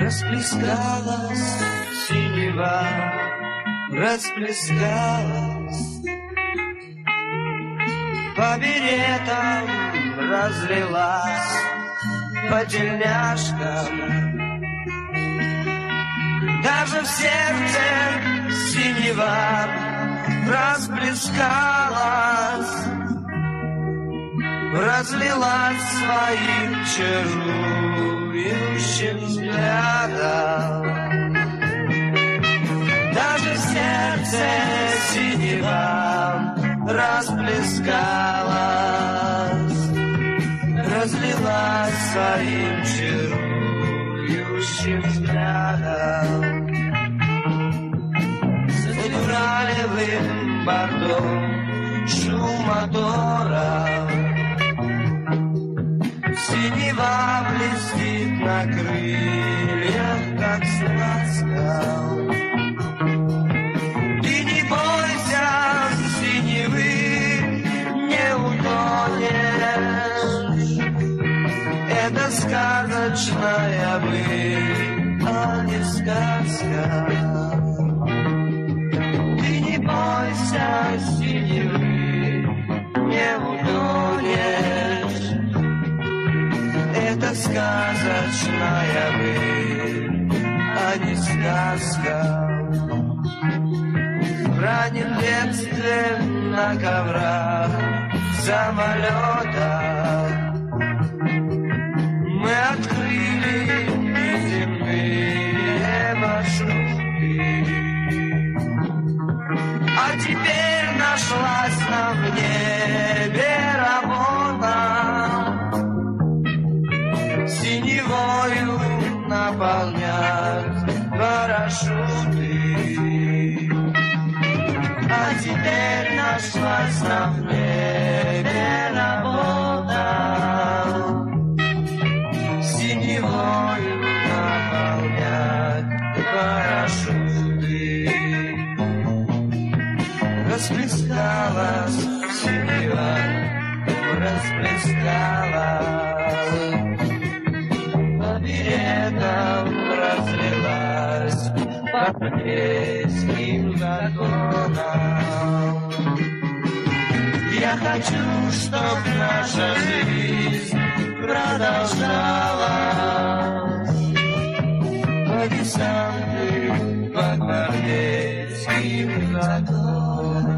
Расплескалась синева, расплескалась По беретам разлилась, по тельняшкам Даже в сердце синева расплескалась разлилась своим чарующим взглядом. Сердце синева расплескалась, разлилась своим чарующим взглядом. С февралевым бордом шум мотора Синева блестит на крыльях, Сказочная быль, а не сказка. Ты не бойся, синевы, не утонешь. Это сказочная быль, а не сказка. В раннем детстве на коврах самолетах наполнять парашюты. А теперь нашлась нам в небе работа синевою наполнять парашюты. Расплескалась синева, расплескалась по плеским законам. Я хочу, чтоб наша жизнь продолжалась. По десантным, по гвардейским законам.